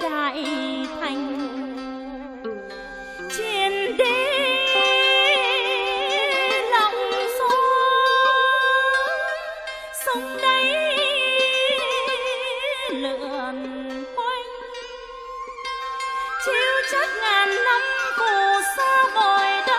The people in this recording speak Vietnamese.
đại thành. Chiến đế lòng gió sông đáy lượn quanh. Chiêu chắc ngàn năm phù sa bồi đất